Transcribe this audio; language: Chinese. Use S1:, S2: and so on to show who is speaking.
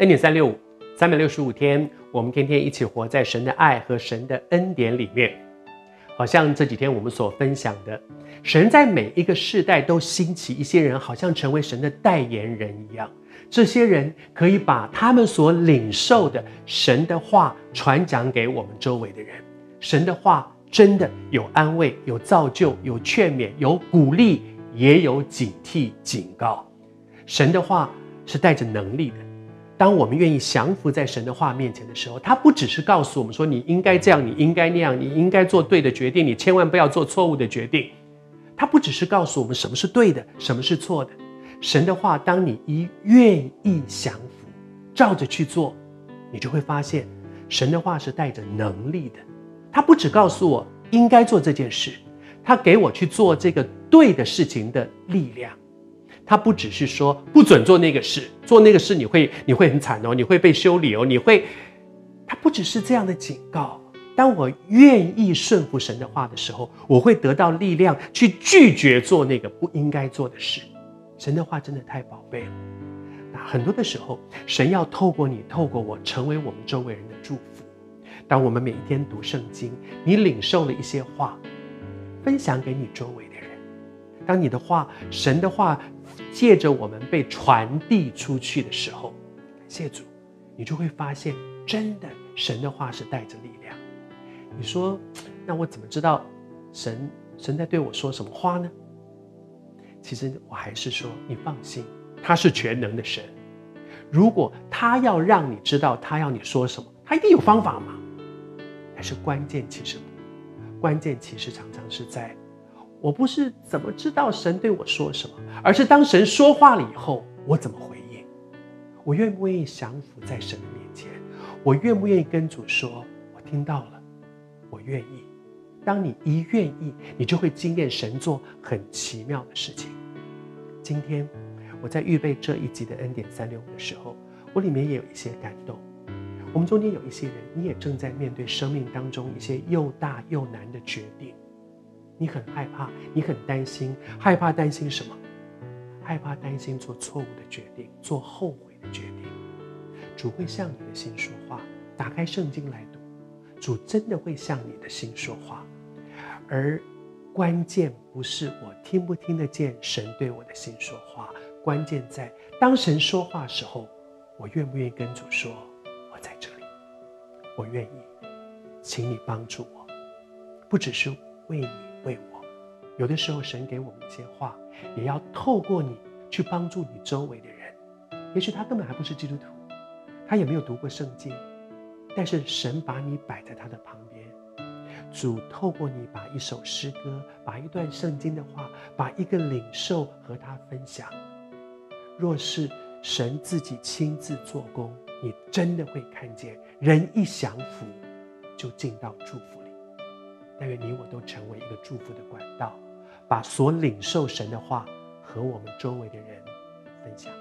S1: 恩典三六五，三百六十五天，我们天天一起活在神的爱和神的恩典里面。好像这几天我们所分享的，神在每一个世代都兴起一些人，好像成为神的代言人一样。这些人可以把他们所领受的神的话传讲给我们周围的人。神的话真的有安慰、有造就、有劝勉、有鼓励，也有警惕、警告。神的话是带着能力的。当我们愿意降服在神的话面前的时候，他不只是告诉我们说你应该这样，你应该那样，你应该做对的决定，你千万不要做错误的决定。他不只是告诉我们什么是对的，什么是错的。神的话，当你一愿意降服，照着去做，你就会发现，神的话是带着能力的。他不只告诉我应该做这件事，他给我去做这个对的事情的力量。他不只是说不准做那个事，做那个事你会你会很惨哦，你会被修理哦，你会。他不只是这样的警告。当我愿意顺服神的话的时候，我会得到力量去拒绝做那个不应该做的事。神的话真的太宝贝了。那很多的时候，神要透过你，透过我，成为我们周围人的祝福。当我们每一天读圣经，你领受了一些话，分享给你周围。当你的话，神的话，借着我们被传递出去的时候，感谢主，你就会发现，真的神的话是带着力量。你说，那我怎么知道神神在对我说什么话呢？其实我还是说，你放心，他是全能的神。如果他要让你知道他要你说什么，他一定有方法嘛。但是关键其实，关键其实常常是在，我不是怎么知道神对我说什么，而是当神说话了以后，我怎么回应？我愿不愿意降服在神的面前？我愿不愿意跟主说，我听到了，我愿意。当你一愿意，你就会经验神做很奇妙的事情。今天我在预备这一集的恩典三六五的时候，我里面也有一些感动。我们中间有一些人，你也正在面对生命当中一些又大又难的决定，你很害怕，你很担心，害怕担心什么？害怕担心做错误的决定，做后悔的决定。主会向你的心说话，打开圣经来读。主真的会向你的心说话，而关键不是我听不听得见神对我的心说话，关键在当神说话时候，我愿不愿意跟主说：“我在这里，我愿意，请你帮助我。”不只是为你为我，有的时候神给我们一些话，也要透过你去帮助你周围的人。也许他根本还不是基督徒，他也没有读过圣经。但是神把你摆在他的旁边，主透过你把一首诗歌、把一段圣经的话、把一个领受和他分享。若是神自己亲自做工，你真的会看见人一降服，就进到祝福。但愿你我都成为一个祝福的管道，把所领受神的话和我们周围的人分享。